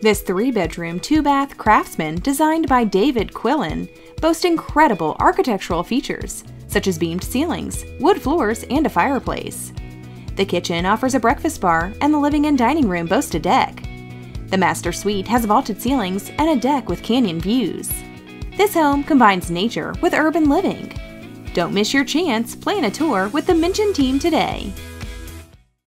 This three bedroom, two bath craftsman designed by David Quillen boasts incredible architectural features, such as beamed ceilings, wood floors, and a fireplace. The kitchen offers a breakfast bar, and the living and dining room boast a deck. The master suite has vaulted ceilings and a deck with canyon views. This home combines nature with urban living. Don't miss your chance, plan a tour with the Minchen team today.